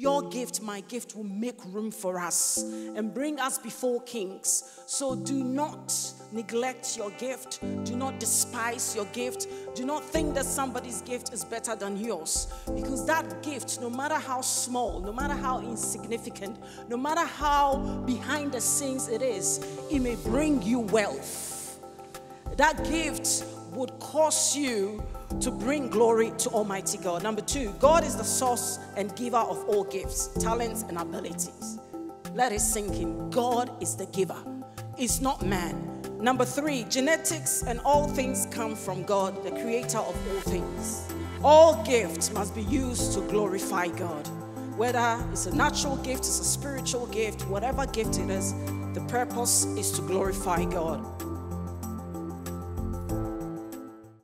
Your gift, my gift, will make room for us and bring us before kings. So do not neglect your gift. Do not despise your gift. Do not think that somebody's gift is better than yours. Because that gift, no matter how small, no matter how insignificant, no matter how behind the scenes it is, it may bring you wealth. That gift would cause you to bring glory to Almighty God. Number two, God is the source and giver of all gifts, talents, and abilities. Let it sink in. God is the giver, it's not man. Number three, genetics and all things come from God, the creator of all things. All gifts must be used to glorify God. Whether it's a natural gift, it's a spiritual gift, whatever gift it is, the purpose is to glorify God.